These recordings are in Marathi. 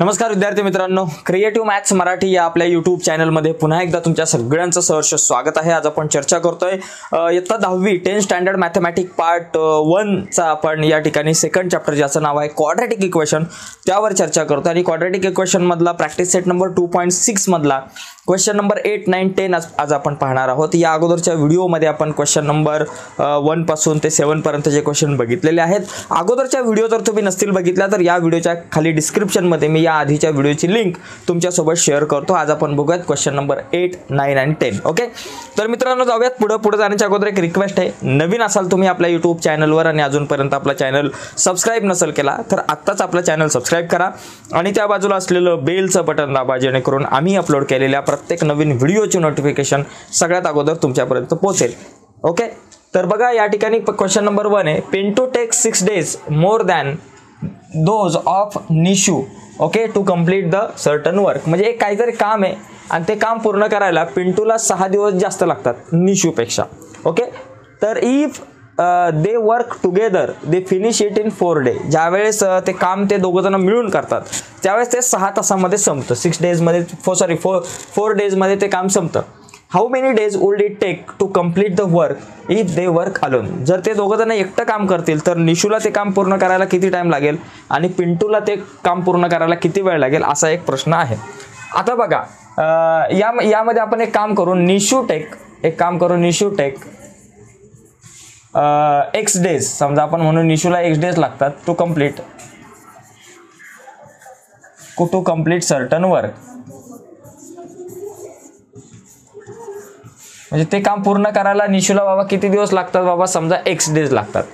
नमस्कार विद्यार्थी मित्रांनो क्रिएटिव्ह मॅथ्स मराठी या आपल्या यूट्यूब चॅनलमध्ये पुन्हा एकदा तुमच्या सगळ्यांचं सहर्ष स्वागत आहे. आज आपण चर्चा करतोय इयत्ता दहावी टेन स्टँडर्ड मॅथमॅटिक पार्ट वनचा आपण या ठिकाणी सेकंड चॅप्टर ज्याचं नाव आहे क्वाड्रॅटिक इक्वेशन त्यावर चर्चा करतो आणि quadratic इक्वेशनमधला practice set number two point सिक्समधला question number eight nine ten आज आज आपण पाहणार आहोत. या अगोदरच्या व्हिडिओमध्ये आपण क्वेश्चन नंबर वनपासून ते सेवनपर्यंतचे क्वेश्चन बघितलेले आहेत. अगोदरच्या व्हिडिओ जर तुम्ही नसतील बघितल्या तर या व्हिडिओच्या खाली डिस्क्रिप्शनमध्ये मी या आधीच्या व्हिडिओची लिंक तुमच्यासोबत शेअर करतो. आज आपण बघूयात question number eight nine and ten okay तर मित्रांनो जाऊयात पुढं. पुढे जाण्याच्या अगोदर एक रिक्वेस्ट आहे. नवीन असाल तुम्ही आपल्या यूट्यूब चॅनलवर आणि अजूनपर्यंत आपला चॅनल सबस्क्राईब नसेल केला तर आत्ताच आपला चॅनल सबस्क्राईब करा. आणि त्या बाजूला असलेलं बेलचं बटन दाबा जेणेकरून आम्ही अपलोड केलेल्या प्रत्येक नवीन व्हिडिओची नोटिफिकेशन सगळ्यात अगोदर तुमच्यापर्यंत पोहोचेल. ओके तर बघा या ठिकाणी क्वेश्चन नंबर वन आहे. Pintu take six days more than those of Nishu okay to complete the certain work म्हणजे एक काहीतरी काम आहे आणि ते काम पूर्ण करायला पिंटूला सहा दिवस जास्त लागतात निशूपेक्षा ओके तर if they work together they finish it in four day ज्यावेळेस uh, ते काम ते दोघंजणं मिळून करतात त्यावेळेस ते सहा तासामध्ये संपतं. सिक्स डेजमध्ये फो सॉरी फोर फोर डेजमध्ये ते काम संपतं. How many days would it take to complete the work if they work alone जर ते दोघं जण एकटं काम करतील तर निशूला ते काम पूर्ण करायला किती टाईम लागेल आणि पिंटूला ते काम पूर्ण करायला किती वेळ लागेल असा एक प्रश्न आहे. आता बघा या यामध्ये आपण एक काम करू. निशू टेक एक काम करू. निशू टेक एक्स डेज समजा आपण म्हणून निशूला एक्स डेज लागतात to complete to complete certain work म्हणजे ते काम पूर्ण करायला निशूला बाबा किती दिवस लागतात बाबा? समजा एक्स डेज लागतात.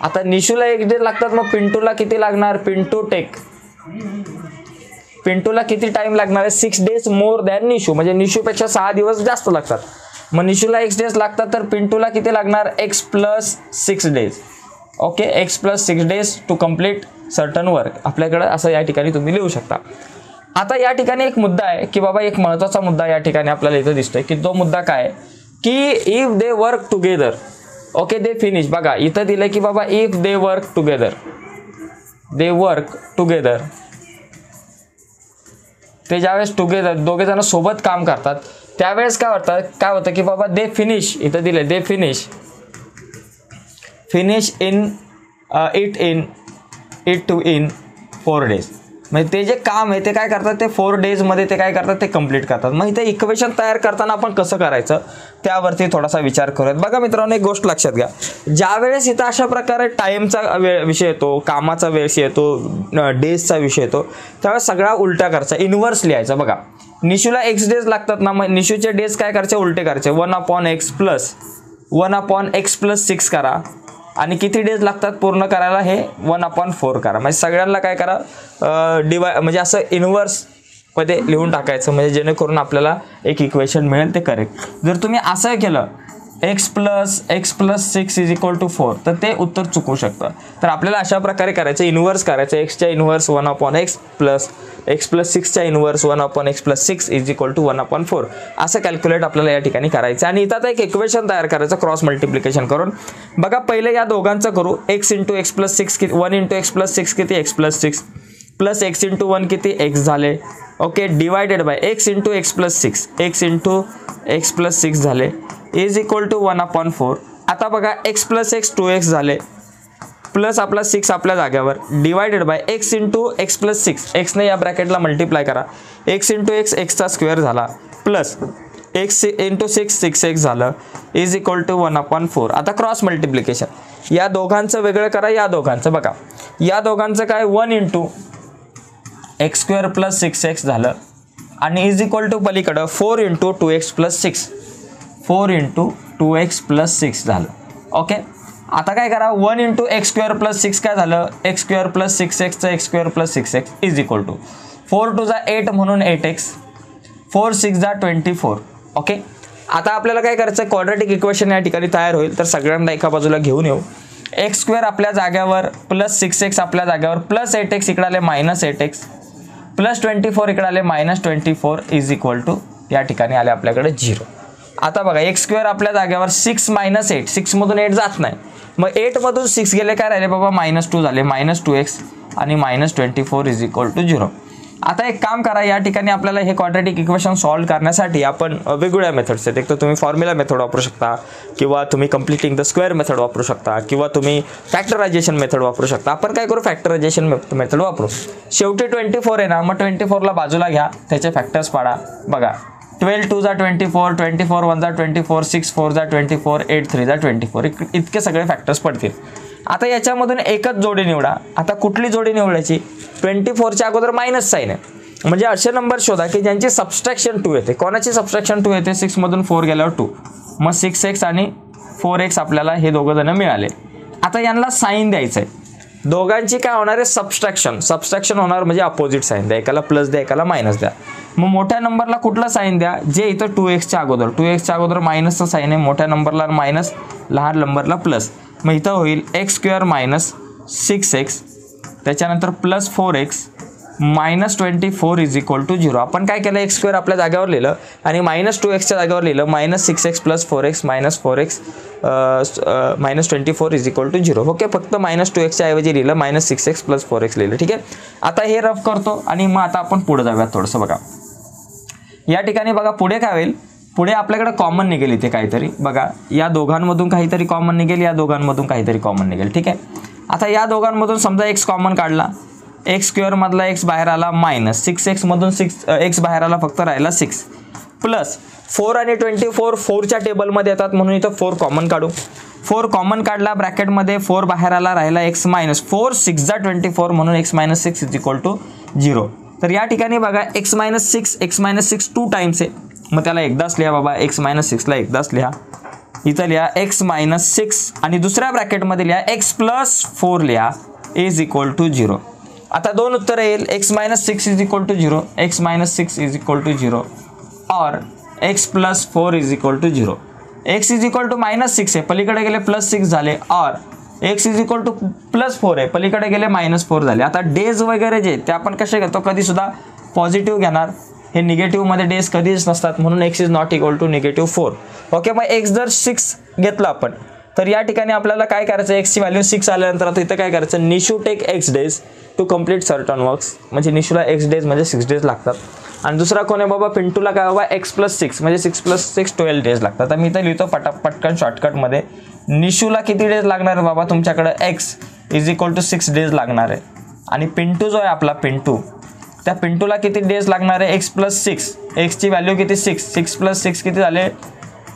आता निशूला एक्स डेज लागतात मग पिंटूला किती लागणार? पिंटू टेक. पिंटूला किती टाइम लागणार आहे? Six days more than Nishu. म्हणजे निशूपेक्षा सहा दिवस जास्त लागतात. मग निशूला एक्स डेज लागतात तर पिंटूला किती लागणार? X plus six days okay X plus six days to complete certain work आपल्याकडं असं या ठिकाणी तुम्ही लिहू शकता. आता या ठिकाणी एक मुद्दा आहे की बाबा एक महत्त्वाचा मुद्दा या ठिकाणी आपल्याला इथं दिसतोय की तो मुद्दा काय आहे? की if they work together okay they finish बघा इथं दिलं की बाबा if they work together they work together ते ज्यावेळेस टुगेदर दोघे जण सोबत काम करतात त्यावेळेस काय होतं? काय होतं की बाबा दे फिनिश इथं दिले they finish finish in it in it to in four days म्हणजे ते जे काम आहे ते काय करतात ते फोर डेजमध्ये ते काय करतात ते कंप्लीट करतात. मग इथे इक्वेशन तयार करताना आपण कसं करायचं त्यावरती थोडासा विचार करूयात. बघा मित्रांनो एक गोष्ट लक्षात घ्या. ज्यावेळेस इथं अशा प्रकारे टाईमचा वेळ विषय येतो कामाचा वेळ येतो डेजचा विषय येतो त्यावेळेस सगळा उलटा करायचा इन्व्हर्स लिहायचा. बघा निशूला एक्स डेज लागतात ना मग निशूचे डेज काय करायचे उलटे करायचे. One upon X plus one upon X plus six करा. आणि किती डेज लागतात पूर्ण करायला हे वन अपॉन फोर करा. म्हणजे सगळ्यांना काय करा डिवाय म्हणजे असं इन्व्हर्समध्ये लिहून टाकायचं म्हणजे जेणेकरून आपल्याला एक इक्वेशन मिळेल ते करेक्ट जर तुम्ही असं केलं X plus X plus six is equal to four. तर ते उत्तर चुकू शकतं. तर आपल्याला अशा प्रकारे करायचं इन्व्हर्स करायचं एक्सच्या inverse one upon X plus X plus सिक्सच्या inverse one upon X plus six is equal to one upon four. असं कॅल्क्युलेट आपल्याला या ठिकाणी करायचं. आणि इथं आता एक इक्वेशन तयार करायचं क्रॉस मल्टिप्लिकेशन करून. बघा पहिले या दोघांचं करू. X into x plus six किती one into x plus six किती? X plus six. Plus x into one किती? एक्स झाले. Okay divided by x into x plus six. X into x plus six झाले. Is equal to one upon four आता बघा x plus x two x झाले. प्लस आपला सिक्स आपल्या जाग्यावर divided by x into x plus six एक्सने या ब्रॅकेटला मल्टिप्लाय करा. एक्स इंटू एक्स एक्सचा स्क्वेअर झाला. Plus x into six six x झालं. Is equal to one upon four आता क्रॉस मल्टिप्लिकेशन या दोघांचं वेगळं करा या दोघांचं. बघा. या दोघांचं काय? One into x square plus six x झालं. आणि इज इक्वल टू पलीकडं four into two x plus six four into two x plus six झालं. ओके? आता काय करा? One into x square plus six काय झालं? X square plus six एक्सचं x square plus six x is equal to four two जा एट म्हणून एट एक्स. फोर सिक्स जा ट्वेंटी फोर. ओके? आता आपल्याला काय करायचं क्वाड्रेटिक इक्वेशन या ठिकाणी तयार होईल. तर सगळ्यांना एका बाजूला घेऊन येऊ. एक्स स्क्वेअर आपल्या जाग्यावर प्लस सिक्स एक्स आपल्या जाग्यावर प्लस एट एक्स इकडे आले minus eight x plus twenty four इकडे आले minus twenty four is equal to या ठिकाणी आले आपल्याकडे झिरो आता बघा एक्स स्क्वेअर आपल्या जागेवर सिक्स मायनस एट सिक्समधून एट जात नाही. मग एटमधून सिक्स गेले काय राहिले बाबा? मायनस टू झाले. मायनस टू एक्स आणि minus twenty four is equal to zero आता एक काम करा या ठिकाणी आपल्याला हे क्वाड्रेटिक इक्वेशन सॉल्व्ह करण्यासाठी आपण वेगवेगळ्या मेथड्स आहेत. एक तर तुम्ही फॉर्म्युला मेथड वापरू शकता किंवा तुम्ही कम्प्लिटिंग द स्क्वेअर मेथड वापरू शकता किंवा तुम्ही फॅक्टरायझेशन मेथड वापरू शकता. आपण काय करू? फॅक्टरायझेशन मेथड वापरू. शेवटी ट्वेंटी फोर आहे ना मग ट्वेंटी फोरला बाजूला घ्या. त्याचे फॅक्टर्स पाडा. बघा. ट्वेल्व टू जा twenty four twenty four one जा ट्वेंटी फोर सिक्स फोर जा ट्वेंटी फोर एट थ्री जा ट्वेंटी फोर. इतके सगळे फॅक्टर्स पडतील. आता याच्यामधून एकच जोडी निवडा. आता कुठली जोडी निवडायची? ट्वेंटी फोरच्या अगोदर मायनस साईन आहे. म्हणजे असे नंबर शोधा की ज्यांची सबस्ट्रॅक्शन टू येते. कोणाची सबस्ट्रॅक्शन टू येते? सिक्समधून फोर गेल्यावर टू मग सिक्स एक्स आणि फोर एक्स आपल्याला हे दोघं जण मिळाले. आता यांना साईन द्यायचं आहे दोघांची काय होणार आहे सबस्ट्रॅक्शन सबस्ट्रॅक्शन होणार म्हणजे अपोजिट साईन द्या. एकाला प्लस द्या एकाला मायनस द्या. मग मोठ्या नंबरला कुठला साईन द्या? जे इथं टू एक्सच्या अगोदर. टू एक्सच्या अगोदर मायनसचा साईन आहे. मोठ्या नंबरला मायनस लहान नंबरला प्लस मग इथं होईल x square minus six x त्याच्यानंतर plus four x minus twenty four is equal to zero आपण काय केलं? एक्स स्क्वेअर आपल्या जागेवर लिहिलं आणि मायनस टू एक्सच्या जागेवर लिहिलं. Minus six x plus four x minus four x minus twenty four is equal to zero okay फक्त मायनस टू एक्सच्या ऐवजी लिहिलं. Minus six x plus four x लिहिलं. ठीक आहे? आता हे रफ करतो आणि मग आता आपण पुढे जाऊयात थोडंसं बघा. या ठिकाणी बघा पुढे काय होईल? पुढे आपल्याकडे कॉमन निघेल इथे काहीतरी. बघा या दोघांमधून काहीतरी कॉमन निघेल या दोघांमधून काहीतरी कॉमन निघेल. ठीक आहे? आता या दोघांमधून समजा एक्स कॉमन काढला. एक्स स्क्वेअरमधला एक्स बाहेर आला मायनस. सिक्स एक्समधून सिक्स एक्स बाहेर आला फक्त राहिला सिक्स. प्लस फोर आणि ट्वेंटी फोर फोरच्या टेबलमध्ये येतात म्हणून इथं फोर कॉमन काढू. फोर कॉमन काढला ब्रॅकेटमध्ये फोर बाहेर आला राहिला एक्स मायनस फोर सिक्स जा ट्वेंटी फोर म्हणून x minus six is equal to zero. तर या ठिकाणी बघा x minus six x minus six two times आहे. मग त्याला एकदाच लिहा बाबा एक्स मायनस सिक्सला एकदाच लिहा. इथं लिहा एक्स मायनस सिक्स आणि दुसऱ्या ब्रॅकेटमध्ये लिहा एक्स प्लस फोर लिहा इज इक्वल टू झिरो. आता दोन उत्तर येईल. X minus six is equal to zero x minus six is equal to zero और x plus four is equal to zero x is equal to minus six आहे. पलीकडे गेले प्लस सिक्स झाले. और x is equal to plus four आहे. पलीकडे गेले मायनस फोर झाले. आता डेज वगैरे जे ते आपण कसे घेतो? कधीसुद्धा पॉझिटिव्ह घेणार. हे निगेटिव्हमध्ये डेज कधीच नसतात. म्हणून x is not equal to negative four okay मग एक्स जर सिक्स घेतलं आपण तर या ठिकाणी आपल्याला काय करायचं? एक्सची व्हॅल्यू सिक्स आल्यानंतर आता इथं काय करायचं? Nishu take x days to complete certain works म्हणजे निशूला एक्स डेज म्हणजे सिक्स डेज लागतात. आणि दुसरा कोण आहे बाबा? पिंटूला काय बाबा? एक्स प्लस सिक्स म्हणजे six plus six twelve days लागतात. तर मी इथं लिहितो पटा पटकन शॉर्टकटमध्ये निशूला किती डेज लागणार आहे बाबा? तुमच्याकडं x is equal to six days लागणार आहे. आणि पिंटू जो आहे आपला पिंटू. त्या पिंटूला किती डेज लागणार आहे? एक्स प्लस सिक्स एक्सची व्हॅल्यू किती? सिक्स सिक्स प्लस सिक्स किती झाले?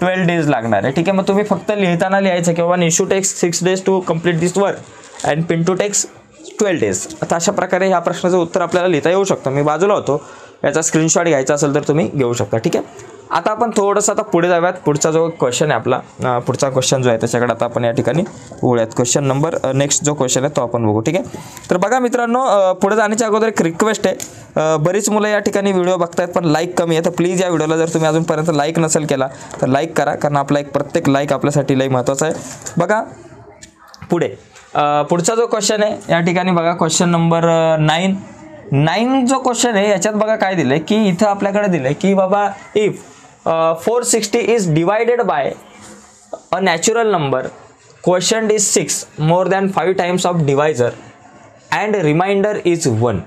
ट्वेल्व डेज लागणार आहे. ठीक आहे मग तुम्ही फक्त लिहिताना लिहायचं की बाबा Nishu takes six days to complete this work and Pintu takes twelve days आता अशा प्रकारे ह्या प्रश्नाचं उत्तर आपल्याला लिहिता येऊ शकतं. मी बाजूला होतो. याचा स्क्रीनशॉट घ्यायचा असेल तर तुम्ही घेऊ शकता. ठीक आहे? आता आपण थोडंसं आता पुढे जाऊयात. पुढचा जो क्वेश्चन आहे आपला पुढचा क्वेश्चन जो आहे त्याच्याकडे आता आपण या ठिकाणी बघूयात क्वेश्चन नंबर नेक्स्ट जो क्वेश्चन आहे तो आपण बघू ठीक आहे? तर बघा मित्रांनो पुढे जाण्याच्या अगोदर एक रिक्वेस्ट आहे. बरीच मुलं या ठिकाणी व्हिडिओ बघतायत पण लाईक कमी आहे. तर प्लीज या व्हिडिओला जर तुम्ही अजूनपर्यंत लाईक नसेल केला तर लाईक करा कारण आपला एक प्रत्येक लाईक आपल्यासाठी लई महत्त्वाचा आहे. बघा पुढे. पुढचा जो क्वेश्चन आहे या ठिकाणी बघा क्वेश्चन नंबर नाईन नाईन जो क्वेश्चन आहे याच्यात बघा काय दिलं आहे की इथं आपल्याकडे दिलं आहे की बाबा if four sixty is divided by a natural number question is six more than five times of divisor and remainder is one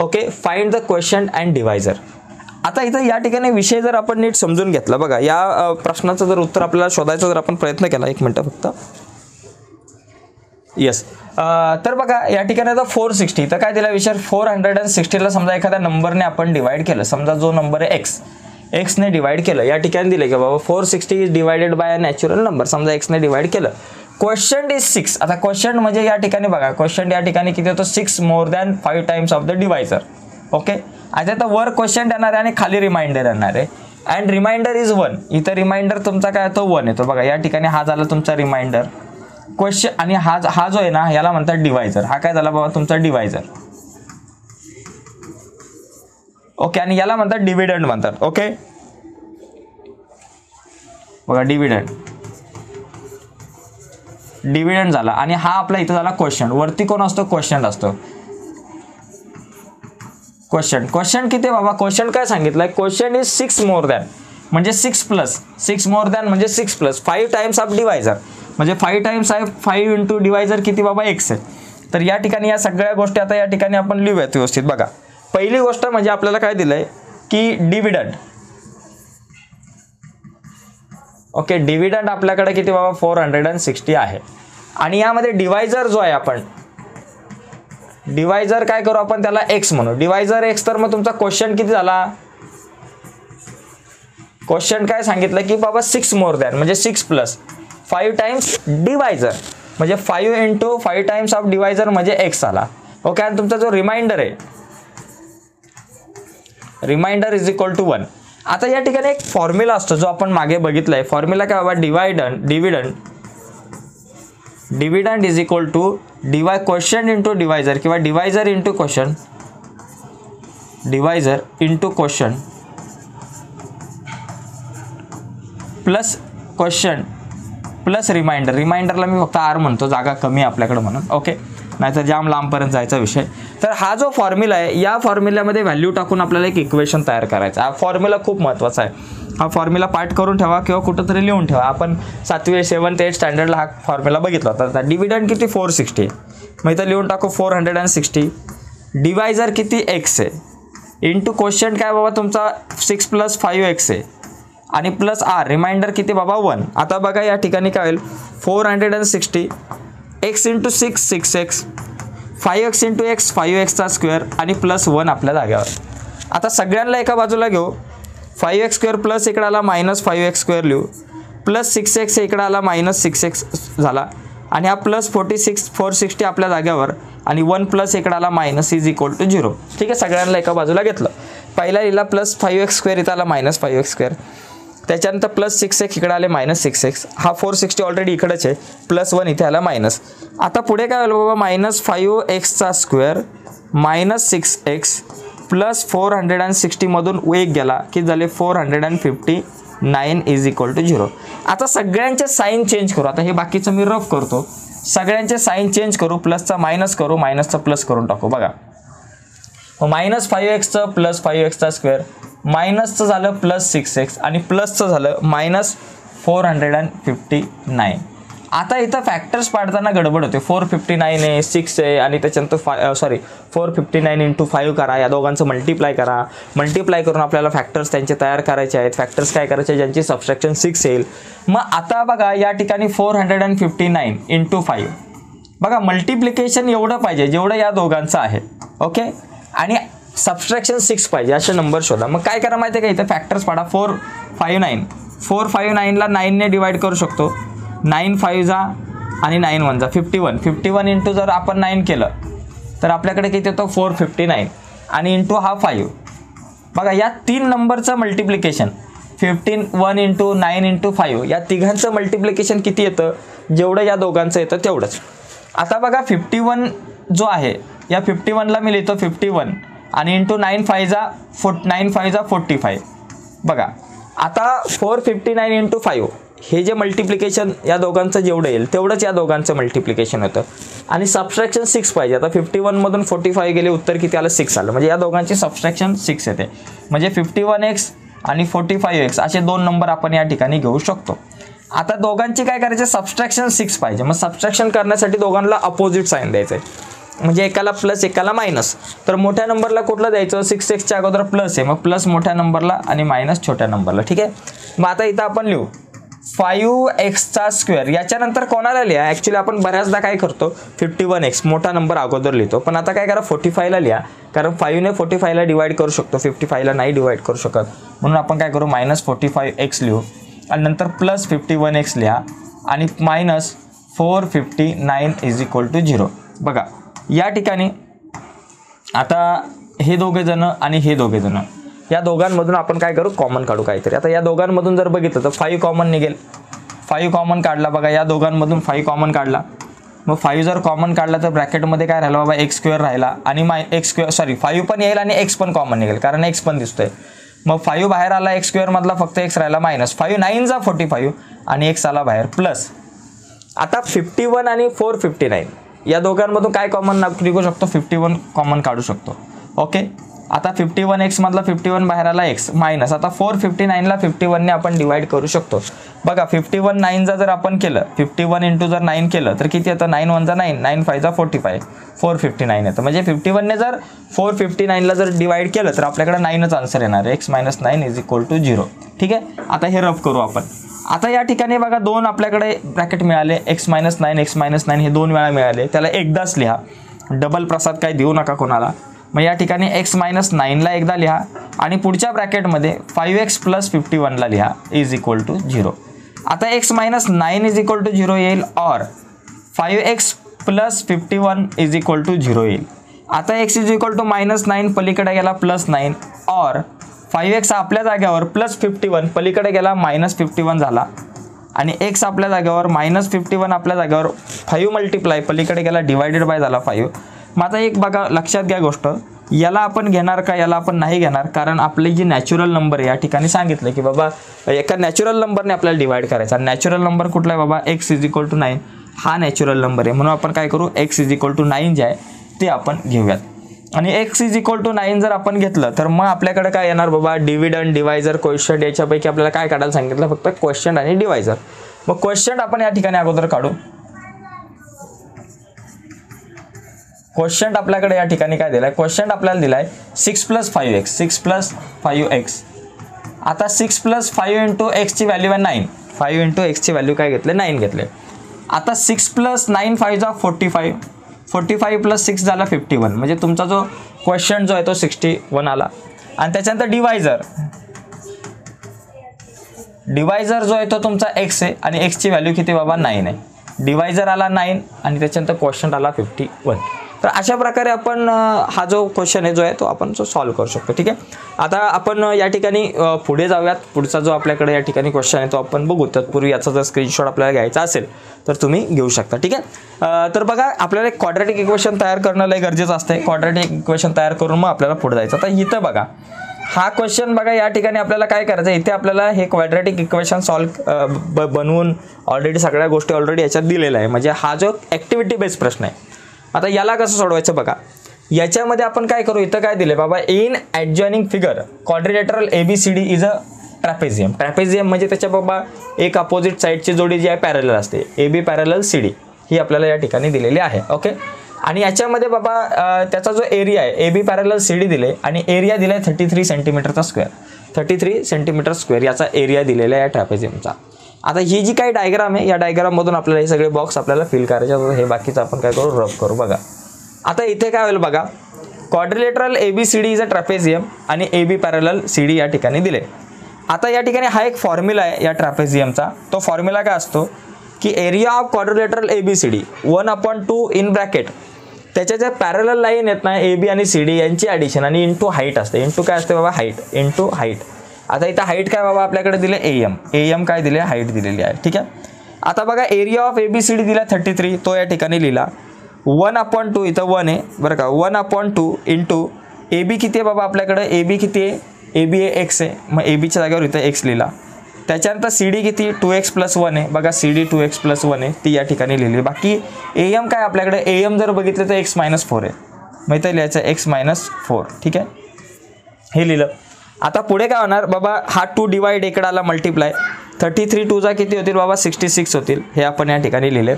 okay find the question and divisor आता इथं या ठिकाणी विषय जर आपण नीट समजून घेतला बघा या प्रश्नाचं जर उत्तर आपल्याला शोधायचं जर आपण प्रयत्न केला एक मिनटं फक्त. येस तर बघा या ठिकाणी आता फोर सिक्स्टी तर काय दिला विचार? फोर हंड्रेड अँड सिक्स्टीला समजा एखाद्या नंबरने आपण डिवाइड केलं समजा जो नंबर आहे एक्स एक्सने डिवाइड केलं. या ठिकाणी दिलं की बाबा four sixty is divided by a natural number समजा एक्सने डिवाइड केलं. क्वेश्चन इज सिक्स आता क्वेश्चन म्हणजे या ठिकाणी बघा. क्वेश्चन या ठिकाणी किती होतो? Six more than five times of the divisor okay आता तर वर क्वेश्चन येणार आहे आणि खाली रिमाइंडर येणार आहे. अँड रिमाइंडर इज वन इथं रिमाइंडर तुमचा काय तो वन येतो. बघा या ठिकाणी हा झाला तुमचा रिमाइंडर क्वेश्चन आणि हा हा जो आहे ना याला म्हणतात डिवायझर हा काय झाला बाबा? तुमचा डिवायझर ओके आणि याला म्हणतात डिव्हिडंड म्हणतात. ओके? बघा डिव्हिडंड डिव्हिडंड झाला. आणि हा आपला इथं झाला क्वेश्चन वरती कोण असतो? क्वेश्चन असतो. क्वेश्चन क्वेश्चन किती बाबा? क्वेश्चन काय सांगितलंय? Question is six more than म्हणजे six plus six more than म्हणजे six plus five times of divisor म्हणजे फाईव्ह टाइम्स आहे फाईव्ह इंटू डिवायझर किती बाबा? एक्स आहे. तर या ठिकाणी या सगळ्या गोष्टी आता या ठिकाणी आपण लिहूयात व्यवस्थित. बघा. पहिली गोष्ट म्हणजे आपल्याला काय दिलं आहे की डिव्हिडंड ओके डिव्हिडंड आपल्याकडे किती बाबा? फोर हंड्रेड अँड सिक्स्टी आहे. आणि यामध्ये डिवायझर जो आहे आपण डिवायझर काय करू आपण? त्याला एक्स म्हणू. डिवायझर एक्स तर मग तुमचा क्वेश्चन किती झाला? क्वेश्चन काय सांगितलं की बाबा सिक्स मोर दॅन म्हणजे six plus five times divisor म्हणजे five into five times of divisor म्हणजे एक्स आला ओके आणि तुमचा जो रिमाइंडर आहे remainder is equal to one आता या ठिकाणी एक फॉर्म्युला असतो जो आपण मागे बघितला आहे फॉर्म्युला काय बाबा? Dividend dividend dividend is equal to dy question into divisor किंवा divisor into question divisor into question plus question plus remainder रिमाइंडरला मी फक्त आर म्हणतो जागा कमी आपल्याकडे आपल्याकडं म्हणून. ओके नाहीतर जाम लांबपर्यंत जायचा विषय. तर हा जो फॉर्म्युला आहे या फॉर्म्युल्यामध्ये व्हॅल्यू टाकून आपल्याला एक इक्वेशन तयार करायचं हा फॉर्म्युला खूप महत्त्वाचा आहे. हा फॉर्म्युला पाठ करून ठेवा किंवा कुठंतरी लिहून ठेवा. आपण सातवी सेवन्थ एट स्टँडर्डला हा फॉर्म्युला बघितला होता. डिव्हिडंड किती? फोर सिक्स्टी मग इथं लिहून टाकू four hundred and sixty divisor किती? एक्स आहे. इंटू क्वेश्चन काय बाबा तुमचा? सिक्स प्लस फाईव्ह एक्स आहे. आणि प्लस आर रिमाइंडर किती बाबा? वन आता बघा या ठिकाणी काय होईल. Four hundred and sixty x into six six x five x into x five एक्सचा स्क्वेअर आणि प्लस वन आपल्या जाग्यावर आता सगळ्यांना एका बाजूला घेऊ. फाईव्ह एक्स स्क्वेअर प्लस इकडं आला मायनस फाईव्ह एक्स स्क्वेअर लिहू. प्लस सिक्स एक्स इकडं आला मायनस सिक्स एक्स झाला. आणि हा plus forty six four sixty आपल्या जाग्यावर आणि वन प्लस इकडं आला minus is equal to zero ठीक आहे सगळ्यांना एका बाजूला घेतलं. पहिला लिहिला प्लस फाईव्ह एक्स स्क्वेअर इथं आला मायनस फाईव्ह एक्स स्क्वेअर त्याच्यानंतर प्लस सिक्स एक्स इकडे आले मायनस सिक्स एक्स हा फोर सिक्स्टी ऑलरेडी इकडेच आहे. प्लस वन इथे आला मायनस आता पुढे काय होईल बाबा? मायनस फाईव्ह एक्सचा square minus six x plus four hundred and सिक्स्टीमधून एक गेला. की झाले? Four hundred and fifty nine is equal to zero आता सगळ्यांचे साईन चेंज करू. आता हे बाकीचं मी रफ करतो. सगळ्यांचे साईन चेंज करू. प्लसचा मायनस करू. मायनसचा प्लस करून टाकू. बघा. मायनस फाईव्ह एक्सचं प्लस फाईव्ह एक्सचा स्क्वेअर मायनसचं झालं प्लस सिक्स एक्स आणि प्लसचं झालं minus four hundred and fifty nine. आता इथं फॅक्टर्स पाडताना गडबड होते. फोर फिफ्टी नाईन आहे सिक्स आहे आणि त्याच्यानंतर five sorry four fifty nine into five करा. या दोघांचं मल्टिप्लाय करा. मल्टिप्लाय करून आपल्याला फॅक्टर्स त्यांचे तयार करायचे आहेत. फॅक्टर्स काय करायचे? ज्यांची सबस्ट्रॅक्शन सिक्स येईल. मग आता बघा या ठिकाणी four hundred and fifty nine into five. बघा मल्टिप्लिकेशन एवढं पाहिजे जेवढं या दोघांचं आहे. ओके? आणि सबस्ट्रॅक्शन सिक्स पाहिजे असे नंबर शोधा. मग काय करा माहिती आहे का इथं? फॅक्टर्स पाडा. Four five nine four five नाईनला नाईनने डिवाईड करू शकतो. नाईन फाईव्ह जा आणि नाईन वन जा. Fifty one fifty one into जर आपण नाईन केलं तर आपल्याकडे किती होतं? फोर फिफ्टी नाईन आणि इंटू हा फाईव्ह बघा या तीन नंबरचं multiplication fifteen one into nine into five या तिघांचं मल्टिप्लिकेशन किती येतं? जेवढं या दोघांचं येतं तेवढंच. आता बघा फिफ्टी वन जो आहे या फिफ्टी वनला मी लिहितो फिफ्टी वन आणि इंटू नाईन फायजा फोट नाईन फायजा फोर्टी फाईव्ह बघा आता four fifty nine into five हे जे मल्टिप्लिकेशन या दोघांचं जेवढं येईल तेवढंच या दोघांचं मल्टिप्लिकेशन होतं. आणि सबस्ट्रॅक्शन सिक्स पाहिजे. आता फिफ्टी वनमधून फोर्टी फाईव्ह गेले उत्तर किती आलं? सिक्स आलं. म्हणजे या दोघांची सबस्ट्रॅक्शन सिक्स येते. म्हणजे फिफ्टी वन एक्स आणि फोर्टी फाईव्ह एक्स असे दोन नंबर आपण या ठिकाणी घेऊ शकतो. आता दोघांची काय करायचे? सबस्ट्रॅक्शन सिक्स पाहिजे. मग सबस्ट्रॅक्शन करण्यासाठी दोघांना अपोजिट साईन द्यायचं आहे म्हणजे एकाला प्लस एकाला मायनस तर मोठ्या नंबरला कुठलं द्यायचं? सिक्स एक्सच्या अगोदर प्लस आहे. मग प्लस मोठ्या नंबरला आणि मायनस छोट्या नंबरला ठीक आहे? मग आता इथं आपण लिहू. फाईव्ह एक्सचा स्क्वेअर याच्यानंतर कोणाला लिहा? ॲक्च्युली आपण बऱ्याचदा काय करतो? फिफ्टी वन एक्स मोठा नंबर अगोदर लिहितो. पण आता काय करा? फोर्टी फायला लिहा. कारण फाईव्हने फोर्टी फायला डिवाईड करू शकतो. फिफ्टी फायला नाही डिवाईड करू शकत. म्हणून आपण काय करू? मायनस फोर्टी फाईव्ह एक्स लिहू. आणि नंतर प्लस फिफ्टी वन एक्स लिहा. आणि minus four fifty nine is equal to zero बघा. या ठिकाणी आता हे दोघेजणं आणि हे दोघेजणं या दोघांमधून आपण काय करू? कॉमन काढू काहीतरी. आता या दोघांमधून जर बघितलं तर फाईव्ह कॉमन निघेल. फाईव्ह कॉमन काढला बघा. या दोघांमधून फाईव्ह कॉमन काढला. मग फाईव्ह जर कॉमन काढला तर ब्रॅकेटमध्ये काय राहिलं बाबा? एक्स स्क्वेअर राहिला. आणि my x square sorry five पण येईल आणि एक्स पण कॉमन निघेल. कारण एक्स पण दिसतोय. मग फाईव्ह बाहेर आला एक्स स्क्वेअरमधला फक्त एक्स राहिला मायनस फाईव्ह नाईनचा फोर्टी फाईव्ह आणि एक्स आला बाहेर प्लस आता फिफ्टी वन आणि फोर फिफ्टी नाईन या दोघांमधून काय कॉमन निघू शकतो? फिफ्टी वन कॉमन काढू शकतो. ओके आता फिफ्टी वन एक्समधला फिफ्टी वन बाहेर आला एक्स मायनस आता फोर फिफ्टी नाईनला फिफ्टी वनने आपण डिवाईड करू शकतो. बघा फिफ्टी वन नाईनचा जर आपण केलं फिफ्टी वन इंटू जर नाईन केलं तर किती येतं? नाईन वनचा nine nine फायचा forty five four fifty nine येतं. म्हणजे फिफ्टी वनने जर फोर फिफ्टी नाईनला जर डिवाईड केलं तर आपल्याकडे नाईनच आन्सर येणार आहे. X minus nine is equal to zero ठीक आहे? आता हे रफ करू आपण. आता या ठिकाणी बघा दोन आपल्याकडे ब्रॅकेट मिळाले. X minus nine x minus nine हे दोन वेळा मिळाले. त्याला एकदाच लिहा. डबल प्रसाद काय देऊ नका कोणाला. मग या ठिकाणी एक्स मायनस नाईनला एकदा लिहा. आणि पुढच्या ब्रॅकेटमध्ये फाईव्ह एक्स प्लस फिफ्टी वनला लिहा. इज इक्वल टू झिरो आता x minus nine is equal to zero येईल or five x plus fifty one is equal to zero येईल. आता x is equal to minus nine पलीकडे गेला plus nine or five x आपल्या जाग्यावर प्लस फिफ्टी वन पलीकडे गेला मायनस फिफ्टी वन झाला. आणि एक्स आपल्या जाग्यावर मायनस फिफ्टी वन आपल्या जागेवर फाईव्ह मल्टिप्लाय पलीकडे गेला डिवायडेड बाय झाला फाईव्ह. माझा एक बघा लक्षात घ्या गोष्ट. याला आपण घेणार का याला आपण नाही घेणार? कारण आपली जी नॅचरल नंबर आहे या ठिकाणी सांगितलं की बाबा एका नॅचरल नंबरने आपल्याला डिवाईड करायचा. नॅचरल नंबर कुठला आहे बाबा? X is equal to nine हा नॅचरल नंबर आहे. म्हणून आपण काय करू? X is equal to nine जे आहे ते आपण घेऊयात. आणि x is equal to nine जर आपण घेतलं तर मग आपल्याकडे काय येणार बाबा? डिव्हिडंड डिवायझर क्वेश्चन याच्यापैकी आपल्याला काय काढायला सांगितलं? फक्त क्वेश्चन आणि डिवायझर मग क्वेश्चन आपण या ठिकाणी अगोदर काढू. क्वेश्चन आपल्याकडे या ठिकाणी काय दिलाय? क्वेश्चन आपल्याला दिलाय six plus five x six plus five x आता सिक्स प्लस फाईव्ह इंटू एक्सची व्हॅल्यू आहे नाईन फाईव्ह इंटू एक्सची व्हॅल्यू काय घेतले? नाईन घेतले. आता सिक्स प्लस नाईन फाईव्ह जा forty five forty five plus six झाला फिफ्टी वन म्हणजे तुमचा जो क्वेश्चन जो आहे तो सिक्स्टी वन आला. आणि त्याच्यानंतर डिवायझर डिवायझर जो आहे तो तुमचा एक्स आहे आणि एक्सची व्हॅल्यू किती बाबा? नाईन आहे. डिवायझर आला नाईन आणि त्याच्यानंतर क्वेश्चन आला फिफ्टी वन तर अशा प्रकारे आपण हा जो क्वेश्चन आहे जो आहे तो आपण जो सॉल्व्ह करू शकतो ठीक आहे? आता आपण या ठिकाणी पुढे जाऊयात. पुढचा जो आपल्याकडे या ठिकाणी क्वेश्चन आहे तो आपण बघू. तत्पूर्वी याचा जर स्क्रीनशॉट आपल्याला घ्यायचा असेल तर तुम्ही घेऊ शकता ठीक आहे? तर बघा आपल्याला एक क्वाड्रॅटिक इक्वेशन तयार करणं लय गरजेचं असतं क्वाड्रॅटिक इक्वेशन तयार करून मग आपल्याला पुढे जायचं. आता इथं बघा. हा क्वेश्चन बघा या ठिकाणी आपल्याला काय करायचं आहे? इथे आपल्याला हे क्वाड्रॅटिक इक्वेशन सॉल्व बनवून ऑलरेडी सगळ्या गोष्टी ऑलरेडी याच्यात दिलेल्या आहे. म्हणजे हा जो ॲक्टिव्हिटी बेस्ड प्रश्न आहे आता याला कसं सोडवायचं बघा. याच्यामध्ये आपण काय करू? इथं काय दिले बाबा? In adjoining figure quadrilateral A B C D is a trapezium trapezium म्हणजे त्याच्या बाबा एक अपोजिट साईडची जोडी जी आहे पॅरेलल असते. A B parallel C D ही आपल्याला या ठिकाणी दिलेली आहे ओके आणि याच्यामध्ये बाबा त्याचा जो एरिया आहे A B parallel C D दिले आणि एरिया दिला आहे thirty three सेंटीमीटरचा square thirty three centimetre square याचा एरिया दिलेला आहे या ट्रॅपेझियमचा आता ही जी काही डायग्राम आहे या डायग्राममधून आपल्याला हे सगळे बॉक्स आपल्याला फिल करायचे आहेत. हे बाकीचं आपण काय करू? रब करू. बघा. आता इथे काय होईल बघा. Quadrilateral A B C D is a trapezium आणि A B parallel C D या ठिकाणी दिले. आता या ठिकाणी हा एक फॉर्म्युला आहे या ट्रॅपेझियमचा तो फॉर्म्युला काय असतो? की area of quadrilateral A B C D one upon two in bracket त्याच्या ज्या पॅरल लाईन येत ना ए बी आणि सी डी यांची ॲडिशन आणि इंटू हाईट असते. इंटू काय असते बाबा? हाईट इंटू हाईट आता इथं हाईट काय बाबा आपल्याकडे दिले? ए एम ए एम काय दिले? हाईट दिलेली आहे. ठीक आहे? आता बघा area of A B C D दिला थर्टी थ्री तो या ठिकाणी लिहिला. वन अपॉन टू इथं वन आहे. बरं का? One upon two into A B किती आहे बाबा आपल्याकडे? ए बी किती आहे? ए बी ए एक्स आहे. मग ए बीच्या जागेवर इथं एक्स लिहिला. त्याच्यानंतर सी डी किती? टू एक्स प्लस वन आहे. बघा C D two x plus one आहे. ती या ठिकाणी लिहिली. बाकी ए एम काय आपल्याकडे? ए एम जर बघितलं तर एक्स मायनस फोर आहे. मग इथं लिहायचं एक्स मायनस फोर ठीक आहे? हे लिहिलं. आता पुढे काय होणार? बाबा हा टू डिवाइड एकडा आला मल्टिप्लाय थर्टी थ्री टूचा किती होतील? बाबा सिक्स्टी सिक्स होतील. हे आपण या ठिकाणी लिहिले.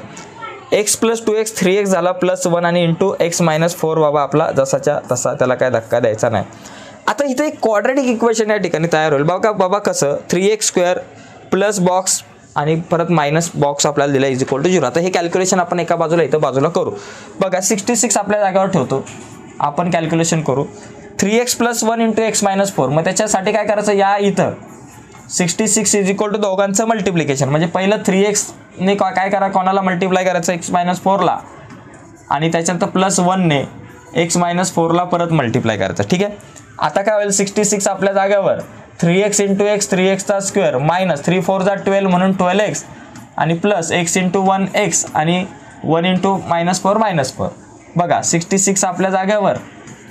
X plus two x three x झाला प्लस वन आणि इंटू एक्स मायनस फोर बाबा आपला जसाच्या तसा. त्याला काय धक्का द्यायचा नाही. आता इथे एक क्वाड्रेटिक इक्वेशन या ठिकाणी तयार होईल. बाबा बाबा कसं? Three x square plus box आणि परत मायनस बॉक्स आपल्याला दिला इज इक्वल टू झिरो आता हे कॅल्क्युलेशन आपण एका बाजूला इथं बाजूला करू. बघा सिक्स्टी सिक्स आपल्या जागेवर ठेवतो. आपण कॅल्क्युलेशन करू. Three x plus one into x minus four. मग त्याच्यासाठी काय करायचं? या इथं. Sixty six is equal to दोघांचं मल्टिप्लिकेशन म्हणजे पहिलं थ्री एक्सने काय करा? कोणाला मल्टिप्लाय करायचं? एक्स मायनस फोरला. आणि त्याच्यानंतर प्लस वनने एक्स मायनस फोरला परत मल्टिप्लाय करायचं. ठीक आहे? आता काय होईल? सिक्स्टी सिक्स आपल्या जागेवर. Three x into x three एक्सचा स्क्वेअर. मायनस थ्री फोरचा ट्वेल्व म्हणून ट्वेल्व एक्स. आणि plus x into one x. आणि one into minus four minus four बघा सिक्स्टी सिक्स आपल्या जागेवर.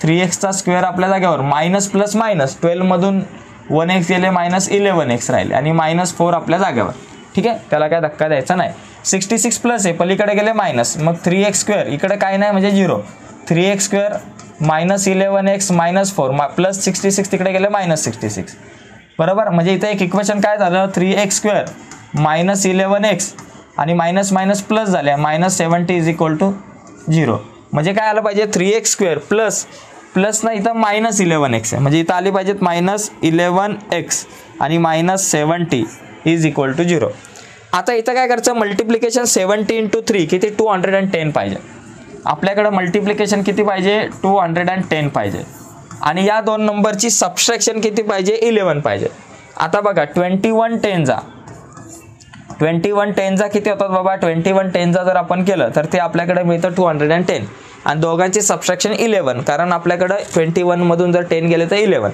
थ्री एक्सचा स्क्वेअर आपल्या जागेवर. मायनस प्लस मायनस ट्वेल्वमधून वन एक्स गेले मायनस इलेवन एक्स राहिले. आणि मायनस फोर आपल्या जागेवर. ठीक आहे? त्याला काय धक्का द्यायचा नाही. सिक्स्टी सिक्स प्लस आहे. पलीकडे गेले मायनस मग थ्री एक्स स्क्वेअर इकडे काय नाही म्हणजे zero three x square minus eleven x minus four मा प्लस सिक्स्टी सिक्स तिकडे गेले मायनस सिक्स्टी सिक्स बरोबर? म्हणजे इथं एक इक्वेशन काय झालं? Three x square minus eleven x आणि मायनस मायनस प्लस झाले. Minus seventy is equal to zero म्हणजे काय आलं पाहिजे? Three x square plus plus ना इथं मायनस इलेवन एक्स आहे. म्हणजे इथं आली पाहिजेत मायनस इलेवन एक्स आणि minus seventy is equal to zero आता इथं काय करायचं? मल्टिप्लिकेशन सेवन्टी इंटू थ्री किती? टू हंड्रेड अँड टेन पाहिजे. आपल्याकडं मल्टिप्लिकेशन किती पाहिजे? टू हंड्रेड अँड टेन पाहिजे. आणि या दोन नंबरची सबस्ट्रॅक्शन किती पाहिजे? इलेवन पाहिजे. आता बघा ट्वेंटी वन टेनचा ट्वेंटी वन टेनचा किती होतात बाबा? ट्वेंटी वन टेनचा जर आपण केलं तर ते आपल्याकडे मिळतं टू हंड्रेड अँड टेन आणि दोघांची सबस्ट्रॅक्शन इलेवन कारण आपल्याकडं ट्वेंटी वनमधून जर टेन गेले तर इलेवन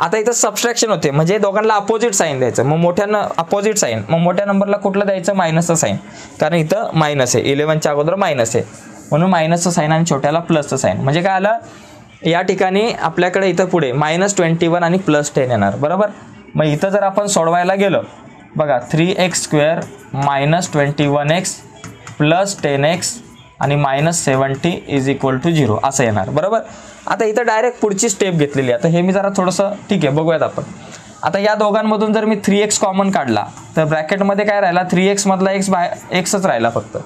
आता इथं सबस्ट्रॅक्शन होते म्हणजे दोघांना अपोजिट साईन द्यायचं. मग मोठ्यानं अपोजिट साईन मग मोठ्या नंबरला कुठलं द्यायचं? मायनसचं साईन कारण इथं मायनस आहे. इलेवनच्या अगोदर मायनस आहे. म्हणून मायनसचं साईन आणि छोट्याला प्लसचं साईन म्हणजे काय आलं? या ठिकाणी आपल्याकडे इथं पुढे मायनस ट्वेंटी वन आणि प्लस टेन येणार. बरोबर? मग इथं जर आपण सोडवायला गेलो बघा three x square minus twenty one x plus ten x आणि minus seventy is equal to zero असं येणार. बरोबर? आता इथं डायरेक्ट पुढची स्टेप घेतलेली आहे. आता हे मी जरा थोडंसं ठीक आहे बघूयात आपण. आता या दोघांमधून जर मी थ्री एक्स कॉमन काढला तर ब्रॅकेटमध्ये काय राहिला? थ्री एक्समधला एक्स बाय एक्सच राहिला फक्त.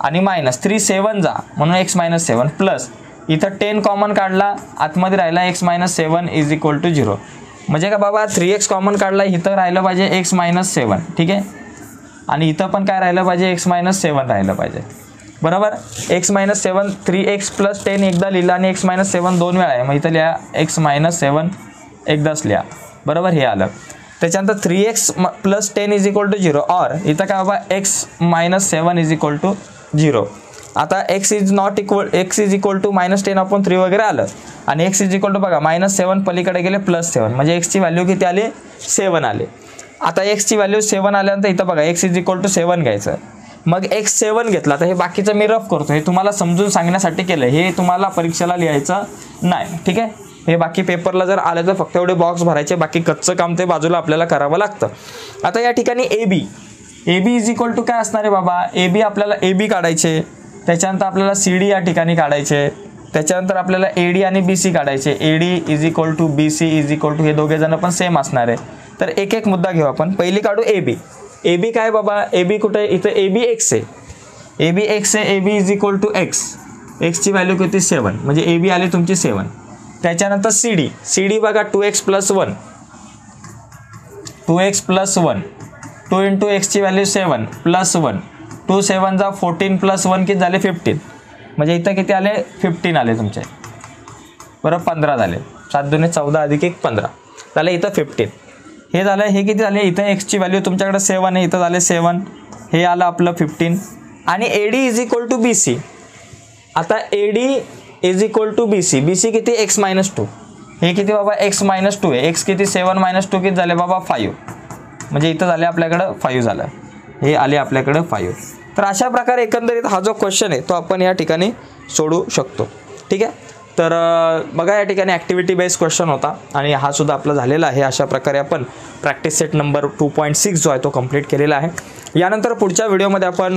आणि मायनस थ्री सेवन जा. म्हणून एक्स मायनस सेवन प्लस इथं टेन कॉमन काढला आतमध्ये राहिला x minus seven is equal to zero म्हणजे का बाबा थ्री एक्स कॉमन काढला इथं राहिलं पाहिजे एक्स मायनस सेवन ठीक आहे? आणि इथं पण काय राहिलं पाहिजे? एक्स मायनस सेवन राहिलं पाहिजे. बरोबर? X minus seven three x plus ten एकदा लिहिलं आणि एक्स मायनस सेवन दोन वेळा आहे. मग इथं लिहा एक्स मायनस सेवन एकदाच लिहा. बरोबर? हे आलं. त्याच्यानंतर थ्री एक्स म plus ten is equal to zero or इथं काय बाबा x minus seven is equal to zero आता x is not equal x is equal to minus ten upon three वगैरे आलं. आणि एक्स इज इक्वल टू बघा मायनस सेवन पलीकडे गेले प्लस सेवन म्हणजे एक्सची व्हॅल्यू किती आली? सेवन आले. आता एक्सची व्हॅल्यू सेवन आल्यानंतर इथं बघा x is equal to seven घ्यायचं. मग एक्स सेवन घेतला. तर हे बाकीचं मी रफ करतो. हे तुम्हाला समजून सांगण्यासाठी केलं हे तुम्हाला परीक्षेला लिहायचं नाही. ठीक आहे? हे बाकी पेपरला जर आलं तर फक्त एवढे बॉक्स भरायचे. बाकी कच्चं काम ते बाजूला आपल्याला करावं लागतं. आता या ठिकाणी A B A B is equal to काय असणार आहे बाबा? ए बी आपल्याला ए बी काढायचे. त्याच्यानंतर आपल्याला सी डी या ठिकाणी काढायचे. त्याच्यानंतर आपल्याला ए डी आणि बी सी काढायचे. A D is equal to B C is equal to हे दोघे जण पण सेम असणार आहे. तर एक एक मुद्दा घेऊ आपण. पहिली काढू ए बी ए बी काय बाबा? ए बी कुठे? इथं ए बी एक्स आहे. ए बी एक्स आहे A B is equal to x एक्सची value किती? सेवन म्हणजे ए बी आली तुमची सेवन त्याच्यानंतर सी डी सी डी बघा two x plus one two x plus one two into एक्सची value seven plus one two seven जा फोर्टीन प्लस वन किती झाले? फिफ्टीन म्हणजे इथं किती आले? फिफ्टीन आले तुमचे. बरं पंधरा झाले. सात दोन्ही चौदा अधिक एक पंधरा. झालं इथं फिफ्टीन हे झालं हे किती झाले? इथं एक्सची व्हॅल्यू तुमच्याकडे सेवन आहे इथं झाले सेवन हे आलं आपलं फिफ्टीन आणि A D is equal to B C आता A D is equal to B C B C किती? एक्स मायनस टू हे किती बाबा? एक्स मायनस टू आहे. एक्स किती? सेवन मायनस टू किती झाले बाबा? फाईव्ह म्हणजे इथं झाले आपल्याकडं फाईव्ह झालं. हे आले आपल्याकडं फाईव्ह तर अशा प्रकारे एकंदरीत हा जो क्वेश्चन आहे तो आपण या ठिकाणी सोडू शकतो. ठीक आहे? तर बघा या ठिकाणी ॲक्टिव्हिटी बेस्ड क्वेश्चन होता आणि हा सुद्धा आपला झालेला आहे. अशा प्रकारे आपण practice set number two point six जो आहे तो कंप्लीट केलेला आहे. यानंतर पुढच्या व्हिडिओमध्ये आपण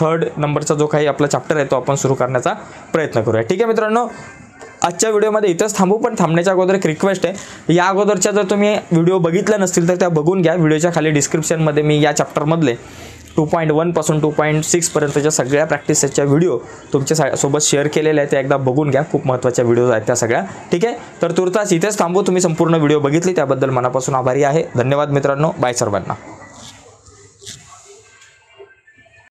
थर्ड नंबरचा जो काही आपला चॅप्टर आहे तो आपण सुरू करण्याचा प्रयत्न करूया. ठीक आहे मित्रांनो? आजच्या व्हिडिओमध्ये इथंच थांबू पण थांबण्याच्या अगोदर एक रिक्वेस्ट आहे. या अगोदरच्या जर तुम्ही व्हिडिओ बघितल्या नसतील तर त्या बघून घ्या. व्हिडिओच्या खाली डिस्क्रिप्शनमध्ये मी या चॅप्टरमधले टू पॉईंट वनपासून टू पॉईंट सिक्सपर्यंतच्या सगळ्या प्रॅक्टिसच्या व्हिडिओ तुमच्या सा- सोबत शेअर केलेल्या आहेत त्या एकदा बघून घ्या. खूप महत्त्वाच्या व्हिडिओ आहेत त्या सगळ्या. ठीक आहे? तर तुर्तास इथेच थांबू. तुम्ही संपूर्ण व्हिडिओ बघितली त्याबद्दल मनापासून आभारी आहे. धन्यवाद मित्रांनो. बाय सर्वांना.